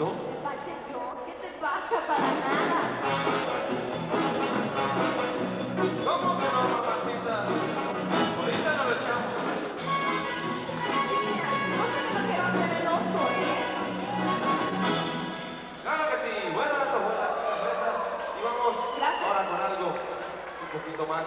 Pacheco. ¿El Pacheco? ¿Qué te pasa para nada? ¿Cómo que no, mamacita? Ahorita no lo echamos. Ay, no se me lo quiero hacer el oso, ¿eh? Claro que sí. Bueno, esto fue chica fresa. Y vamos Gracias. ahora con algo un poquito más.